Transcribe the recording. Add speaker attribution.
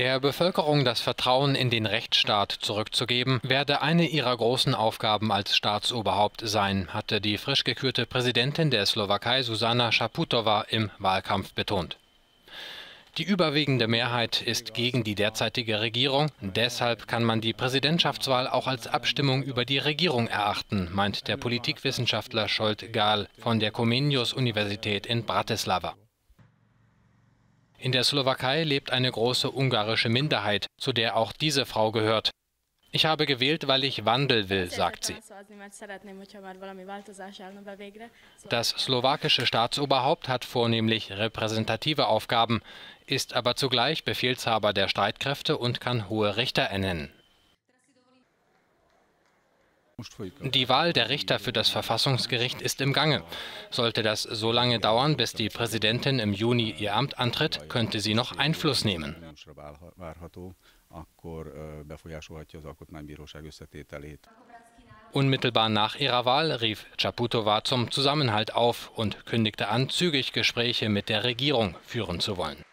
Speaker 1: Der Bevölkerung das Vertrauen in den Rechtsstaat zurückzugeben, werde eine ihrer großen Aufgaben als Staatsoberhaupt sein, hatte die frisch gekürte Präsidentin der Slowakei Susana Schaputova im Wahlkampf betont. Die überwiegende Mehrheit ist gegen die derzeitige Regierung. Deshalb kann man die Präsidentschaftswahl auch als Abstimmung über die Regierung erachten, meint der Politikwissenschaftler Scholt Gahl von der Comenius-Universität in Bratislava. In der Slowakei lebt eine große ungarische Minderheit, zu der auch diese Frau gehört. Ich habe gewählt, weil ich Wandel will, sagt sie. Das slowakische Staatsoberhaupt hat vornehmlich repräsentative Aufgaben, ist aber zugleich Befehlshaber der Streitkräfte und kann hohe Richter ernennen. Die Wahl der Richter für das Verfassungsgericht ist im Gange. Sollte das so lange dauern, bis die Präsidentin im Juni ihr Amt antritt, könnte sie noch Einfluss nehmen. Unmittelbar nach ihrer Wahl rief Chaputova zum Zusammenhalt auf und kündigte an, zügig Gespräche mit der Regierung führen zu wollen.